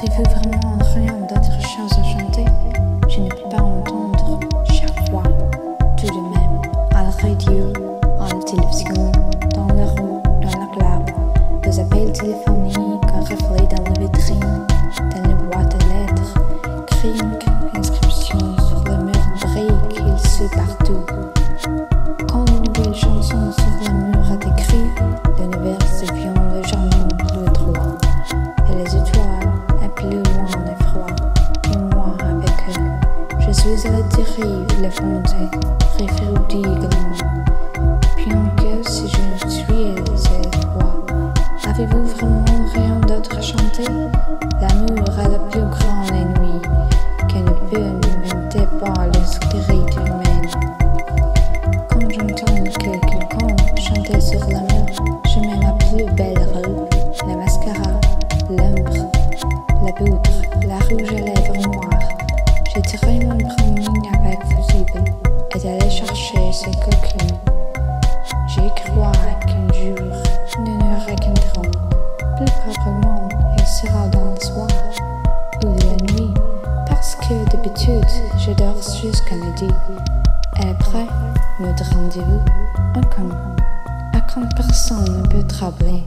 Sentez-vous vraiment entraîné en d'autres à chanter Je ne peux pas entendre chaque fois tout de même à la radio, à la télévision, dans la rue, dans la club, aux appels téléphoniques, un reflet dans la vitrine, dans les boîtes à lettres, crimes, inscriptions sur le mur brillent, ils sont partout. Jésus a tiré la volonté, réfléchit également. Puis en cœur, si je suis roi, avez-vous vraiment rien d'autre à chanter? L'amour est la plus grande ennemie qu'elle ne peut alimenter par l'esprit humaine. Quand j'entends quelqu'un chanter sur l'amour, je mets ma plus belle robe, la mascara, l'ombre, la poudre. Je dirais mon premier avec Philippe est d'aller chercher ses coquines. J'y crois qu'un jour, nous nous rencontrons. Plus probablement, il sera dans le soir ou la nuit, parce que d'habitude, je dors jusqu'à midi. Et après, notre rendez-vous en commun. À quand personne ne peut troubler.